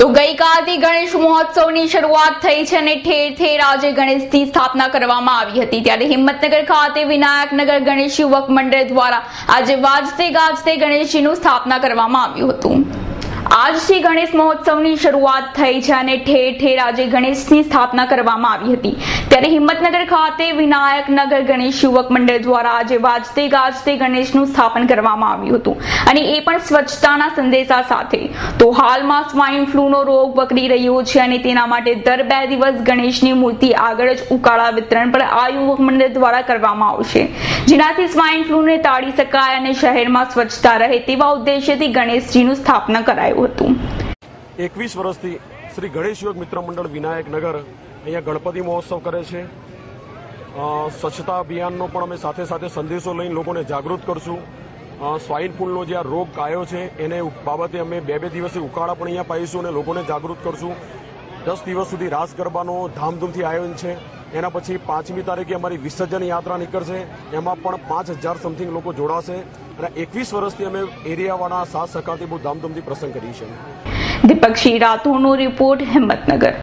તો ગઈકાલથી ગણેશ મહોત્સવની શરૂઆત થઈ છે અને ઠેર ઠેર આજે ગણેશની સ્થાપના કરવામાં આવી હતી. ત્યારે હિંમતનગર ખાતે વિનાયકનગર ગણેશ યુવક મંડળ દ્વારા આજે વાજતે ગાજતે ગણેશજીનું સ્થાપના કરવામાં આવ્યું હતું. આજથી ગણેશ મહોત્સવની શરૂઆત થઈ છે અને ઠેર ઠેર આજે ગણેશની સ્થાપના કરવામાં આવી હતી. ત્યારે હિંમતનગર ખાતે વિનાયકનગર ગણેશ યુવક મંડળ દ્વારા આજે વાજતે ગાજતે ગણેશનું સ્થાપન કરવામાં આવ્યું હતું અને એ પણ સ્વચ્છતાના સંદેશા સાથે. તો હાલમાં સ્વાઇન ફ્લૂનો રોગ વકરી રહ્યો છે અને તેના માટે દર બે દિવસ ગણેશની મૂર્તિ આગળ જ ઉકાળા વિતરણ પણ આ યુવક મંડળ દ્વારા કરવામાં આવશે. જેનાથી સ્વાઇન ફ્લૂને ટાળી શકાય અને શહેરમાં સ્વચ્છતા રહે તેવા ઉદ્દેશ્યથી ગણેશજીનું સ્થાપના કરાયું હતું. એકવીસ વર્ષથી શ્રી ગણેશ યોગ મિત્ર મંડળ વિનાયક નગર અહીંયા ગણપતિ મહોત્સવ કરે છે. સ્વચ્છતા અભિયાનનો પણ અમે સાથે સાથે સંદેશો લઈને લોકોને જાગૃત કરશું. સ્વાઇન ફ્લૂનો જે આ રોગ કાયો છે, એને બાબતે અમે બે બે દિવસથી ઉકાળા પણ અહીંયા પાઈશું અને લોકોને જાગૃત કરશું. દસ દિવસ સુધી રાસ ગરબાનો ધામધૂમથી આયોજન છે. એના પછી પાંચમી તારીખે અમારી વિસર્જન યાત્રા નીકળશે. એમાં પણ પાંચ હજાર સમથિંગ લોકો જોડાશે અને એકવીસ વર્ષથી અમે એરિયાવાળા સાથ સહકારથી બહુ ધામધૂમથી પ્રસંગ કરીએ છીએ. દીપક સિંહ રાઠોડનો રિપોર્ટ હિંમતનગર.